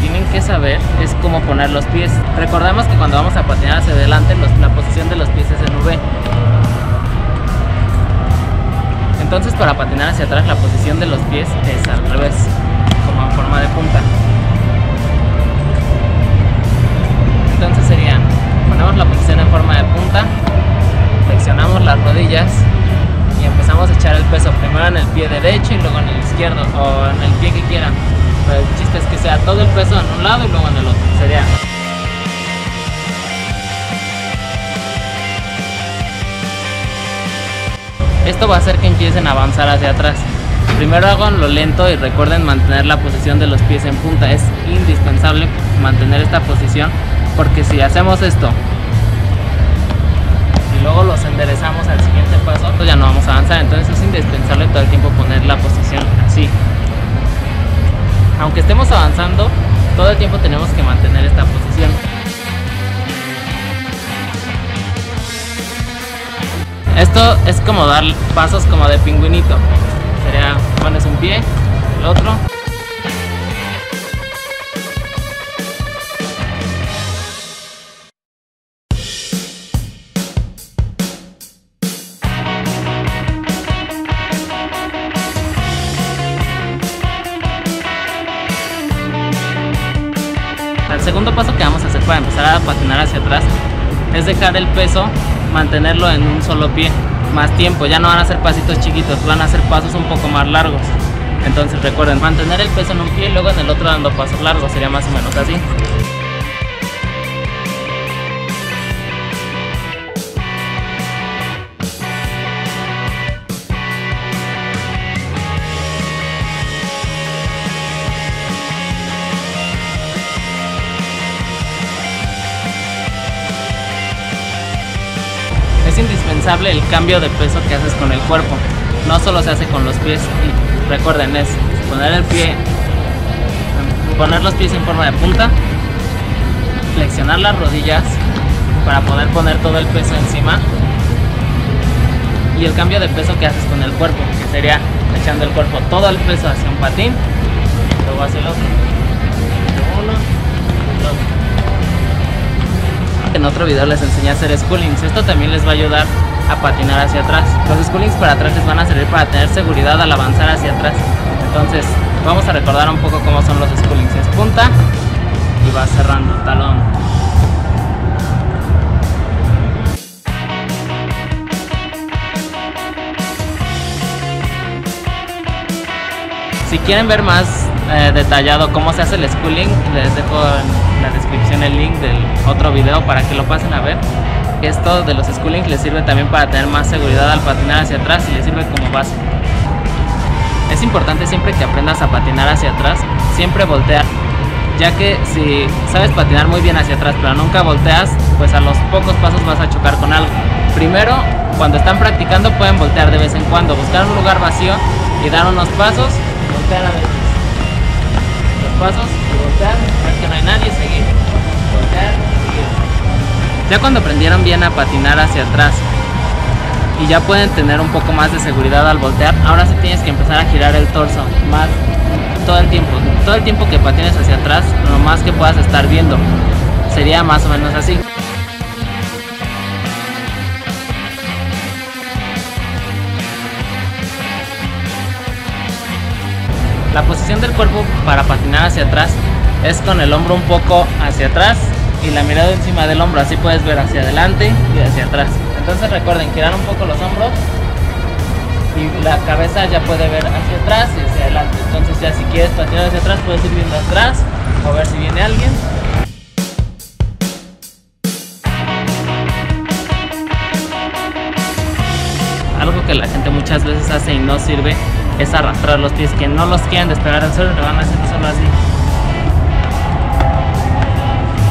Tienen que saber es cómo poner los pies. Recordemos que cuando vamos a patinar hacia adelante, la posición de los pies es en V. Entonces para patinar hacia atrás la posición de los pies es al revés, como en forma de punta. Entonces serían, ponemos la posición en forma de punta, flexionamos las rodillas y empezamos a echar el peso primero en el pie derecho y luego en el izquierdo o en el pie que quieran. Pero el chiste es que sea todo el peso en un lado y luego en el otro. Sería Esto va a hacer que empiecen a avanzar hacia atrás. Primero hagan lo lento y recuerden mantener la posición de los pies en punta. Es indispensable mantener esta posición porque si hacemos esto y luego los enderezamos al siguiente paso, pues ya no vamos a avanzar. Entonces es indispensable todo el tiempo poner la posición así. Aunque estemos avanzando, todo el tiempo tenemos que mantener esta posición. Esto es como dar pasos como de pingüinito. Sería, pones un pie, el otro. Patinar hacia atrás es dejar el peso, mantenerlo en un solo pie más tiempo. Ya no van a ser pasitos chiquitos, van a ser pasos un poco más largos. Entonces recuerden, mantener el peso en un pie y luego en el otro dando pasos largos, sería más o menos así. El cambio de peso que haces con el cuerpo. No solo se hace con los pies. Y recuerden, es poner el pie, poner los pies en forma de punta, flexionar las rodillas para poder poner todo el peso encima. Y el cambio de peso que haces con el cuerpo, que sería echando el cuerpo todo el peso hacia un patín, luego hacia el otro. Uno, el. En otro video les enseñé a hacer schoolings. Esto también les va a ayudar a patinar hacia atrás. Los schoolings para atrás les van a servir para tener seguridad al avanzar hacia atrás. Entonces, vamos a recordar un poco cómo son los schoolings. Es punta y va cerrando talón. Si quieren ver más eh, detallado cómo se hace el schooling, les dejo en la descripción el link del otro video para que lo pasen a ver. Esto de los schoolings les sirve también para tener más seguridad al patinar hacia atrás y les sirve como base. Es importante siempre que aprendas a patinar hacia atrás, siempre voltear, ya que si sabes patinar muy bien hacia atrás pero nunca volteas, pues a los pocos pasos vas a chocar con algo. Primero, cuando están practicando pueden voltear de vez en cuando, buscar un lugar vacío y dar unos pasos, voltear a veces. Los pasos voltear, ver que no hay nadie, seguir. Voltear. Ya cuando aprendieron bien a patinar hacia atrás y ya pueden tener un poco más de seguridad al voltear, ahora sí tienes que empezar a girar el torso más todo el tiempo. Todo el tiempo que patines hacia atrás, lo más que puedas estar viendo. sería más o menos así. La posición del cuerpo para patinar hacia atrás es con el hombro un poco hacia atrás y la mirada encima del hombro, así puedes ver hacia adelante y hacia atrás. Entonces recuerden, girar un poco los hombros y la cabeza ya puede ver hacia atrás y hacia adelante. Entonces ya si quieres patinar hacia atrás puedes ir viendo atrás o ver si viene alguien. Algo que la gente muchas veces hace y no sirve es arrastrar los pies, que no los quieren despegar del suelo, le van a hacer solo así.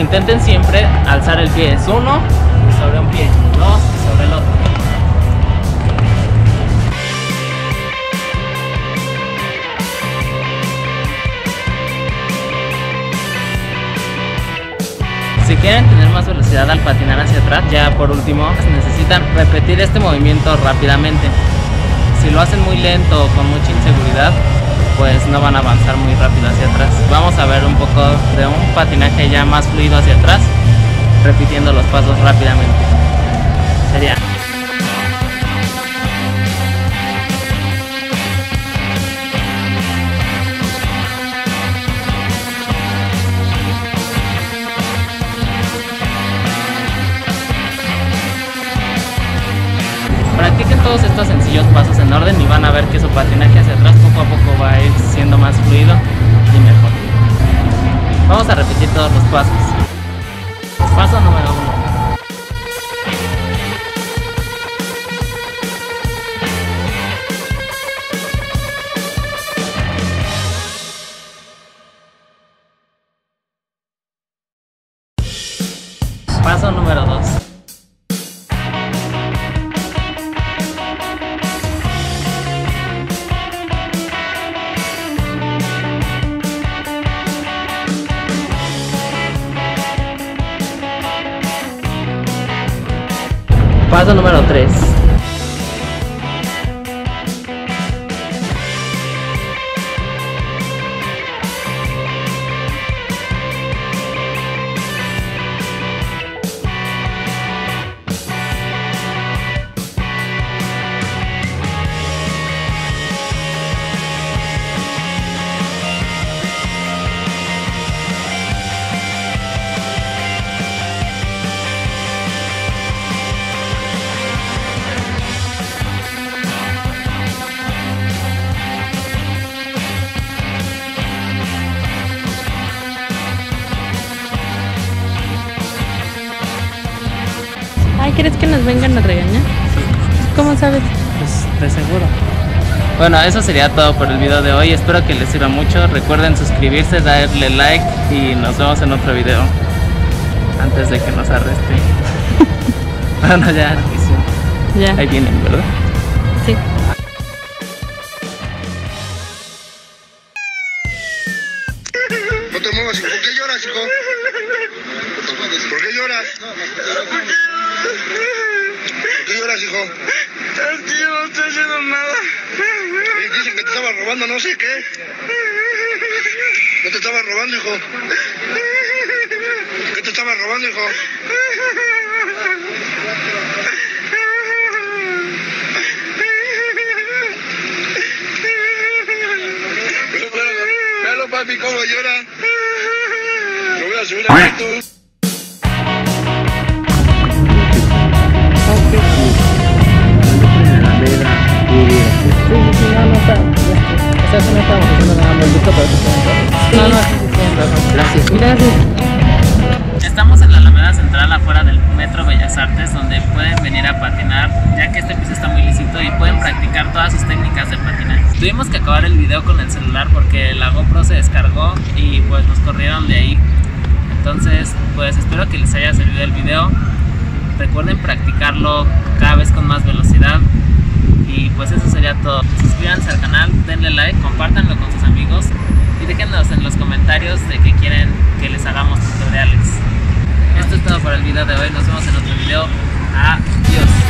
Intenten siempre alzar el pie, es uno sobre un pie, dos sobre el otro. Si quieren tener más velocidad al patinar hacia atrás, ya por último necesitan repetir este movimiento rápidamente. Si lo hacen muy lento o con mucha inseguridad, pues no van a avanzar muy rápido hacia atrás. Vamos a ver un poco de un patinaje ya más fluido hacia atrás, repitiendo los pasos rápidamente. Sería todos estos sencillos pasos en orden y van a ver que su patinaje hacia atrás poco a poco va a ir siendo más fluido y mejor. Vamos a repetir todos los pasos. Paso número uno. Paso número 2. Paso número 3. ¿Crees que nos vengan a regañar? ¿Cómo sabes? Pues de seguro. Bueno, eso sería todo por el video de hoy. Espero que les sirva mucho. Recuerden suscribirse, darle like y nos vemos en otro video. Antes de que nos arresten. bueno, ya, sí. Ya. ahí vienen, ¿verdad? Sí. No te muevas, hijo. ¿Por qué lloras, hijo? ¿Por qué lloras? ¿Por qué lloras, hijo? Que yo no estoy haciendo nada. Y Dicen que te estaba robando no sé qué. ¿No te estaba robando, hijo? ¿Qué te estaba robando, hijo? Véalo, papi, cómo llora. Lo voy a subir a YouTube. No, no, gracias. Gracias. Estamos en la Alameda Central afuera del Metro Bellas Artes donde pueden venir a patinar ya que este piso está muy lisito y pueden practicar todas sus técnicas de patinaje. Tuvimos que acabar el video con el celular porque la GoPro se descargó y pues nos corrieron de ahí. Entonces pues espero que les haya servido el video. Recuerden practicarlo cada vez con más velocidad. Y pues eso sería todo. Suscríbanse al canal, denle like, compártanlo con sus amigos y déjenos en los comentarios de que quieren que les hagamos tutoriales. Esto es todo para el video de hoy. Nos vemos en otro video. Adiós.